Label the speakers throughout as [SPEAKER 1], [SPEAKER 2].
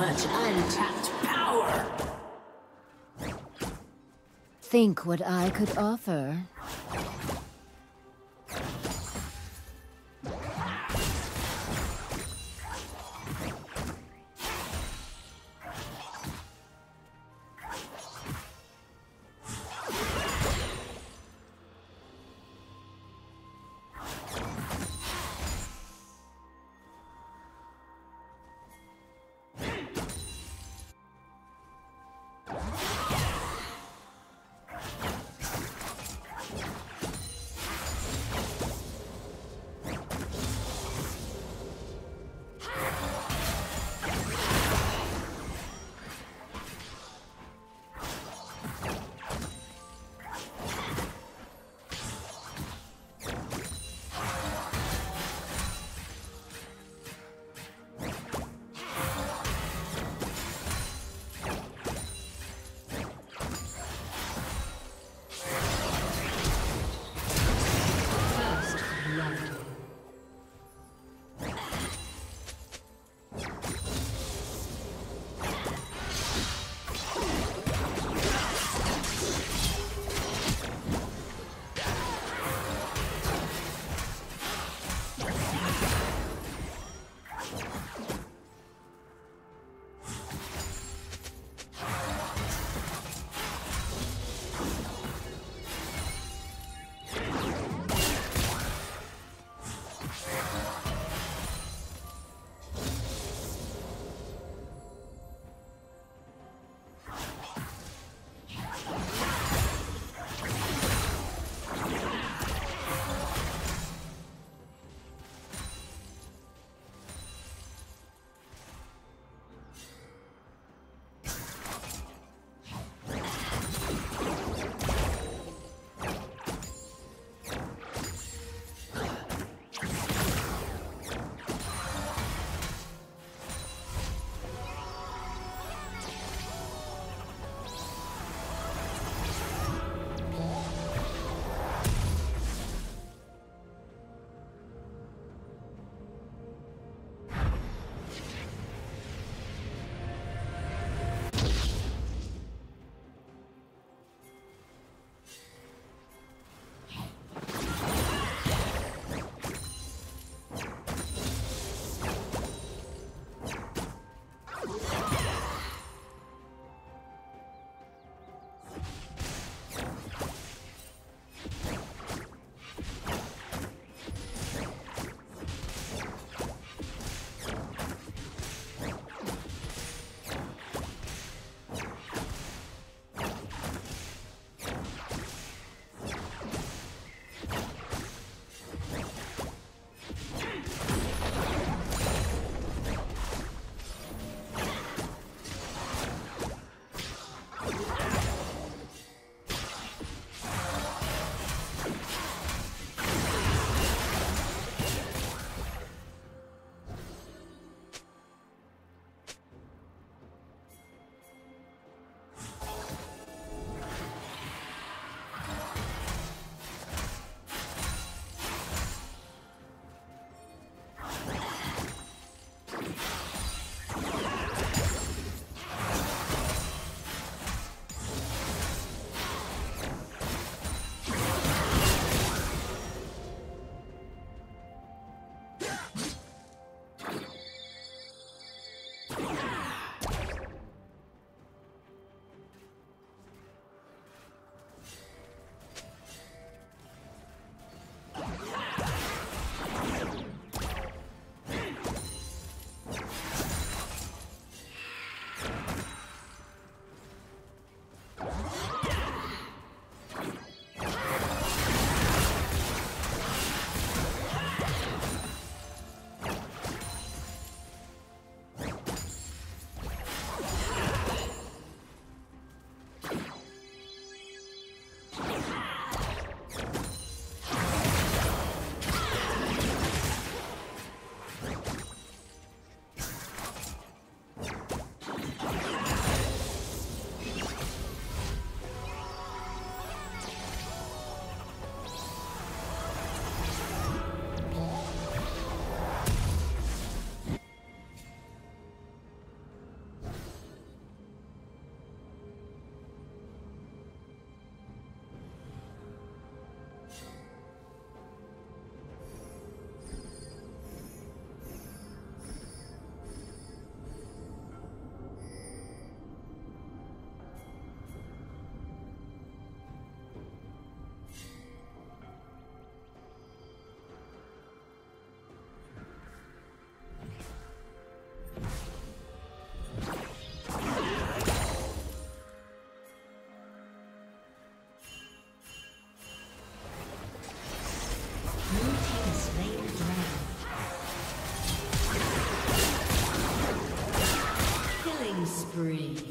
[SPEAKER 1] much untapped power.
[SPEAKER 2] Think what I could offer. Spree.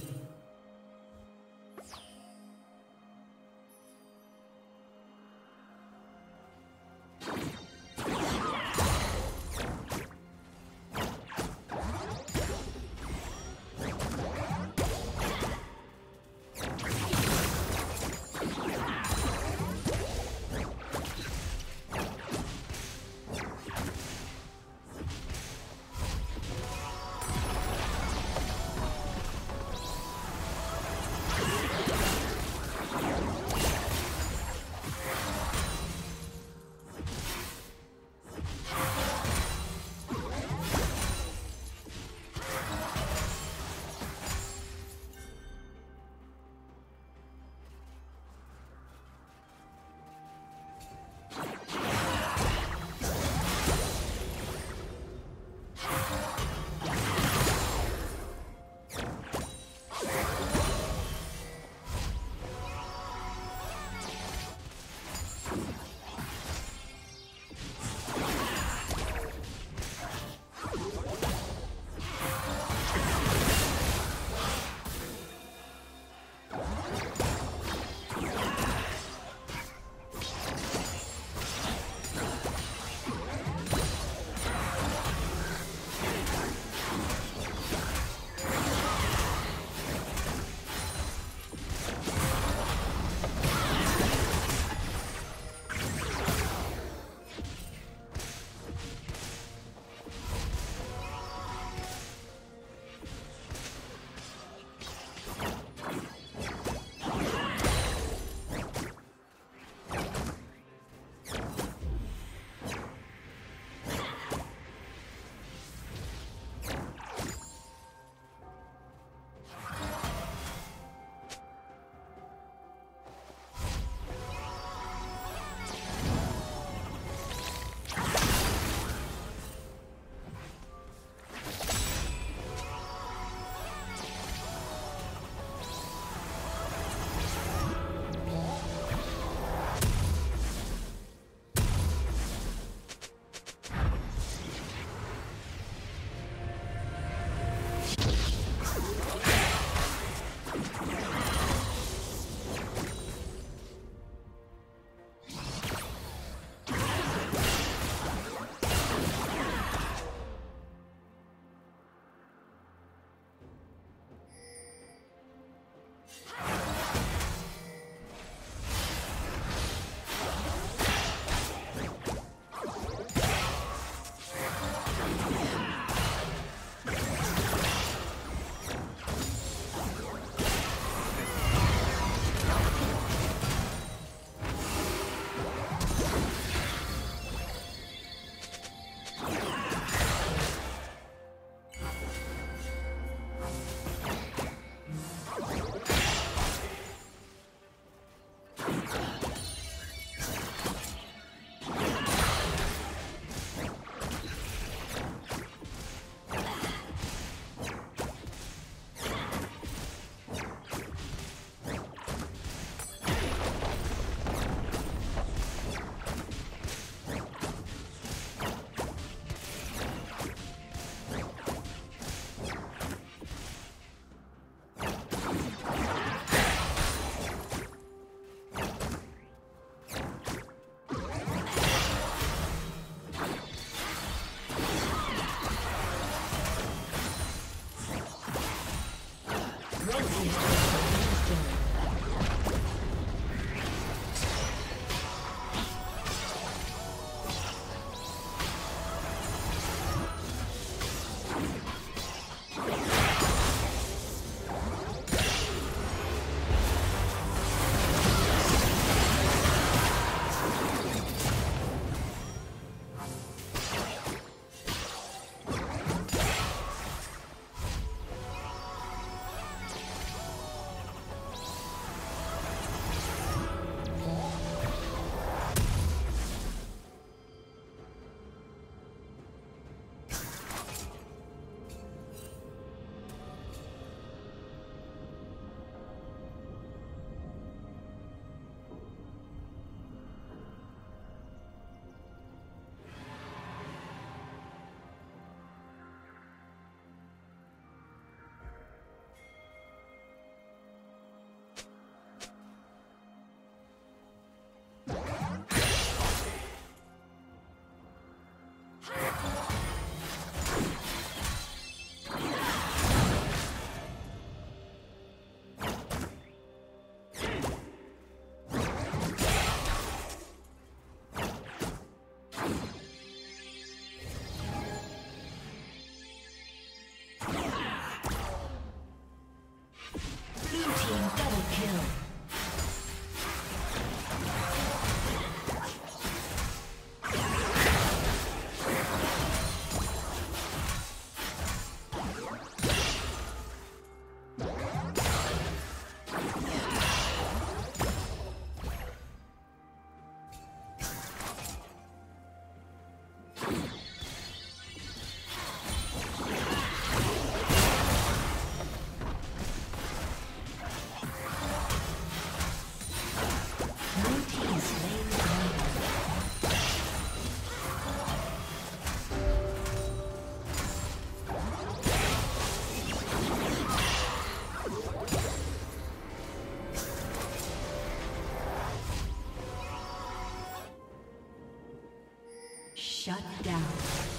[SPEAKER 2] Shut down.